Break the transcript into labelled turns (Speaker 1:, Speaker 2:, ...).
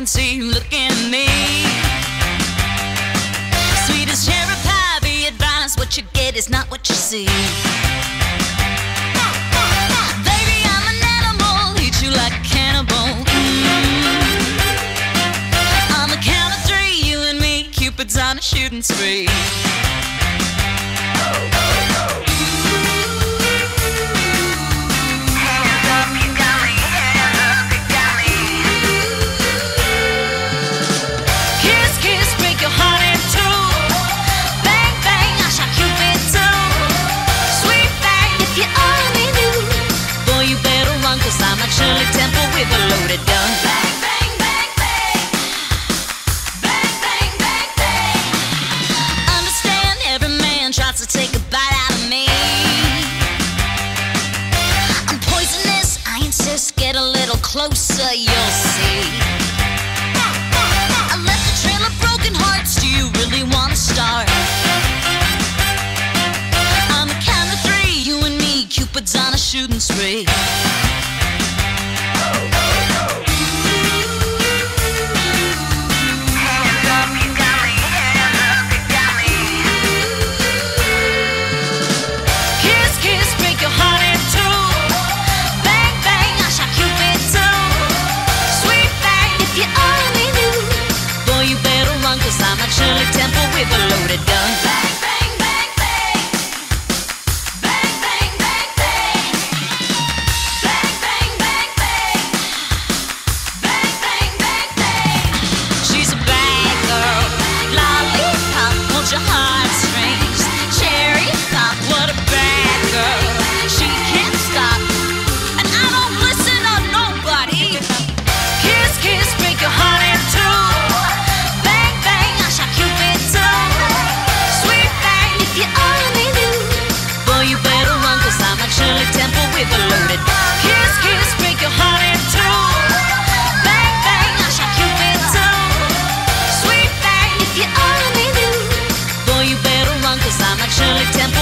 Speaker 1: can see you looking at me. Sweet as cherry pie, be advised what you get is not what you see. Baby, I'm an animal, eat you like a cannibal. Mm. On the count of three, you and me, Cupid's on a shooting spree. Temple with a loaded gun. Bang, bang, bang, bang. Bang, bang, bang, bang. Understand every man tries to take a bite out of me. I'm poisonous, I insist, get a little closer, you'll see. cause I'm actually Temple.